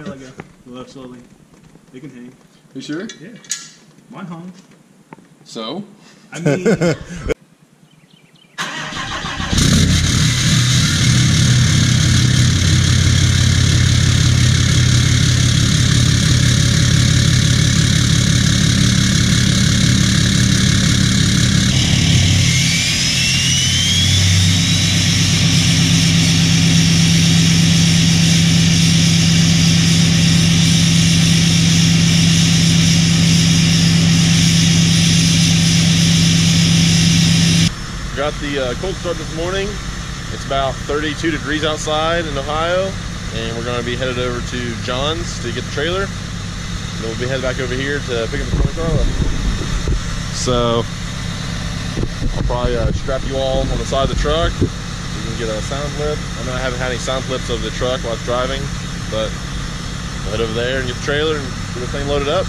Yeah, let go. Up slowly. They can hang. You sure? Yeah. Mine hung. So? I mean, Got the uh, cold start this morning. It's about 32 degrees outside in Ohio, and we're going to be headed over to John's to get the trailer. And we'll be headed back over here to pick up the front Carla. So I'll probably uh, strap you all on the side of the truck. You can get a sound clip. I know I haven't had any sound clips of the truck while it's driving, but we'll head over there and get the trailer and get the thing loaded up.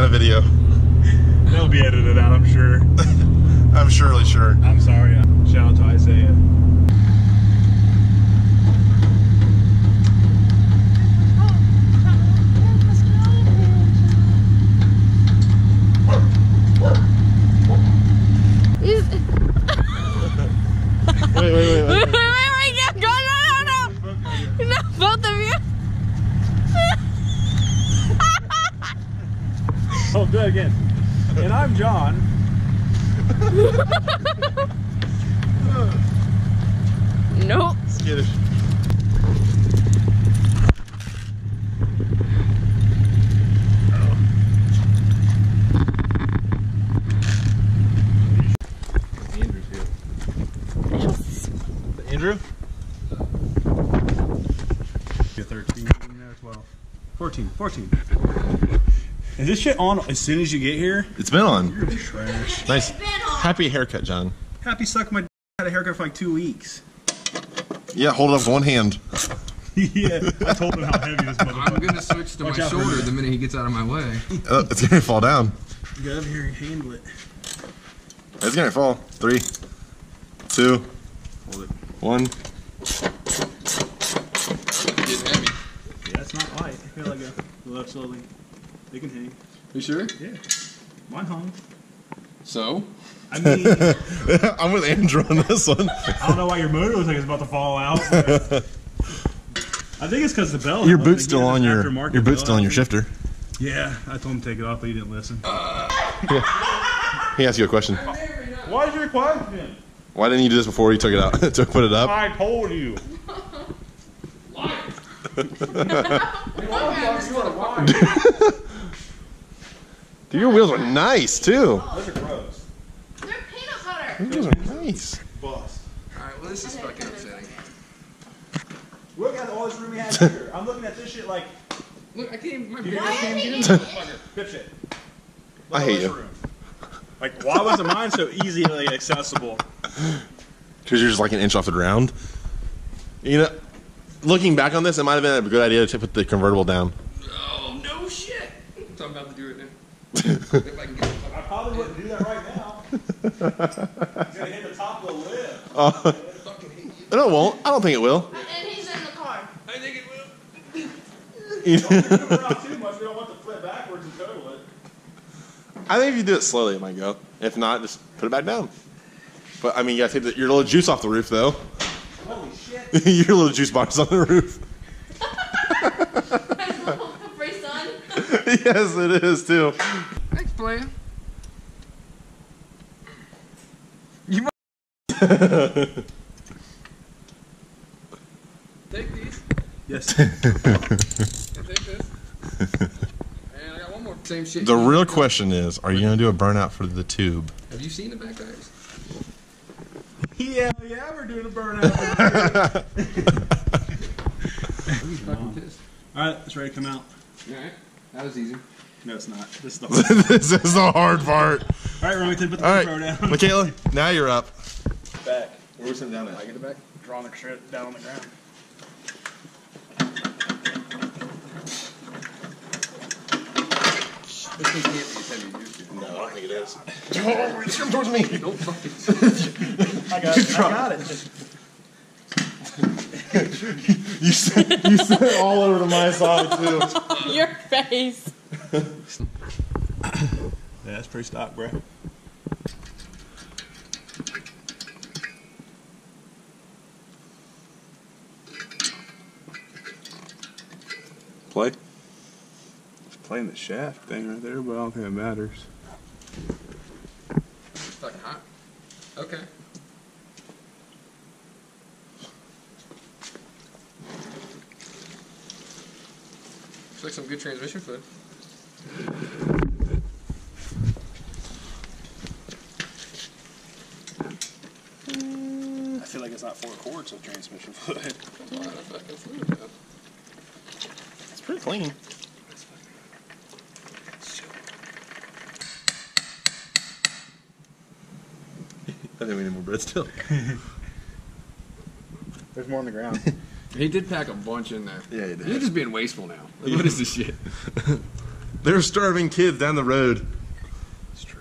Kind of video. They'll be edited out, I'm sure. I'm surely sure. I'm sorry. uh, Shout out to Isaiah. He's- Wait, wait, wait. wait, wait, wait, yeah, go, no, no, no. No, both of you. Oh, again. And I'm John. Nope. Skittish. Andrew? You're 13, no, 12. 14, 14. Is this shit on as soon as you get here? It's been on. You're trash. Nice. Happy haircut, John. Happy suck my d- had a haircut for like two weeks. Yeah, hold it up with one hand. yeah, I told him how heavy this I'm gonna switch to Watch my out for shoulder the minute he gets out of my way. Uh, it's gonna fall down. Get over here and handle it. It's gonna fall. Three, two, Hold it. one. It's heavy. Yeah, that's not light. I feel like a go up slowly. They can hang. You sure? Yeah. Mine hung. So? I mean, I'm with Andrew on this one. I don't know why your motor looks like it's about to fall out. I think it's because the bell. Your boot's still on your your boot's still on your shifter. Yeah, I told him to take it off, but he didn't listen. He asked you a question. Why's your question? Why didn't you do this before you took it out to put it up? I told you. Dude, your wheels are nice too. Those are gross. They're peanut butter. Your wheels are nice. Bust. Alright, well this is fucking upsetting. Look at all this room we have here. I'm looking at this shit like Look, I can't even, my beard can't is get he in motherfucker. Dipshit. Look I hate you. room. Like, why wasn't mine so easily accessible? Because you're just like an inch off the ground. You know, looking back on this, it might have been a good idea to put the convertible down. Oh, no shit! So I'm about to do it now. if I can get. I probably wouldn't do that right now. It's gonna hit the top of the lid. Uh, fucking hate you. no, it won't. I don't think it will. And he's in the car. I think it will. Move around too much. We don't want to flip backwards and total it. I think if you do it slowly, it might go. If not, just put it back down. But I mean, you gotta take the, your little juice off the roof, though. Holy shit. your little juice box on the roof. yes, it is too. Thanks, player. Take these. Yes. And take this. And I got one more. Same shit. The real question is, are you gonna do a burnout for the tube? Have you seen the back tires? yeah, yeah, we're doing a burnout. He's fucking pissed. All right, it's ready to come out. Alright, that was easy. No, it's not. This is the hard this is the hard part. All right, Remington, put the All right, GoPro down. Michaela, now you're up. Back. Where we sitting down I get it back? Drawing the shit down on the ground. This thing can't be as heavy as yours. No, I don't think it is. Oh, it's come towards me. Don't fucking. I got it. I got it. Just You said you sent it all over to my side too. Your face. Yeah, that's pretty stock, bro. Play. It's playing the shaft thing right there, but I don't think it matters. It's fucking hot. Okay. Like some good transmission fluid. I feel like it's not four quarts of transmission fluid. That's a lot of fucking fluid. It's pretty clean. I think we need more bread still. There's more on the ground. He did pack a bunch in there. Yeah, he did. You're just being wasteful now. Like, what is this shit? They're starving kids down the road. It's true.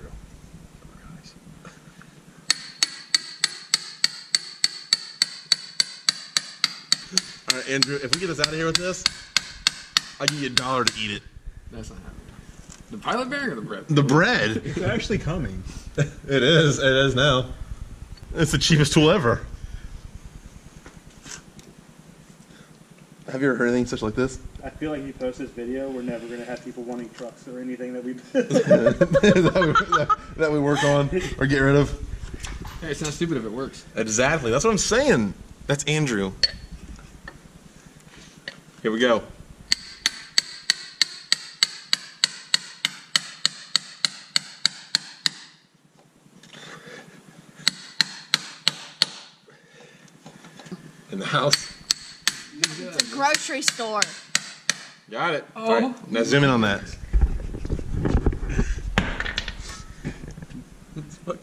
All right, Andrew. If we get us out of here with this, I'll give you a dollar to eat it. That's not happening. The pilot bearing or the bread? The bread. it's actually coming. It is. It is now. It's the cheapest tool ever. Have you ever heard anything such like this? I feel like if you post this video, we're never going to have people wanting trucks or anything that we. that, we, that, that we work on or get rid of? Hey, it's not stupid if it works. Exactly. That's what I'm saying. That's Andrew. Here we go. In the house. It's a grocery store. Got it. Oh. All right. Now zoom in on that.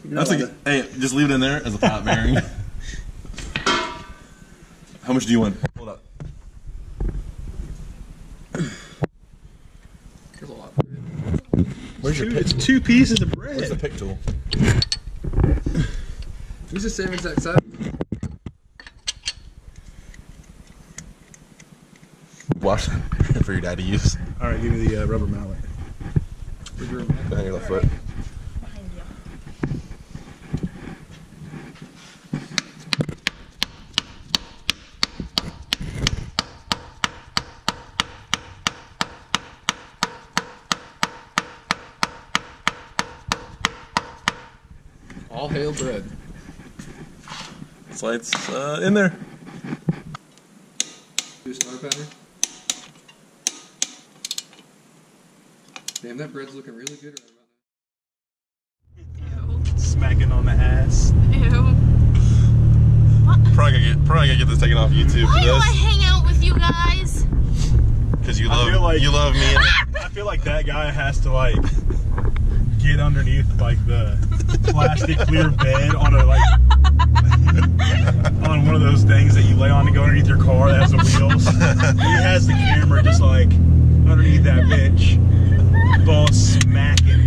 That's a good. Hey, just leave it in there as a pot bearing. How much do you want? Hold up. There's a lot. Where's your Two, pick? it's two pieces of bread. Where's the bread. pick tool? Use the same exact size. Wash for your dad to use. All right, give me the uh, rubber mallet. Where's your- Behind your left foot. Behind you. All hail bread. So it's uh, in there. Damn, that bread's looking really good right about now. Smacking on the ass. Ew. Probably gonna get probably gonna get this taken off YouTube Why do I hang out with you guys? because you love like- you love me. Ah! I feel like that guy has to like get underneath like the plastic clear bed on a like on one of those things that you lay on to go underneath your car that has the wheels. he has the camera just like underneath that bitch smacking.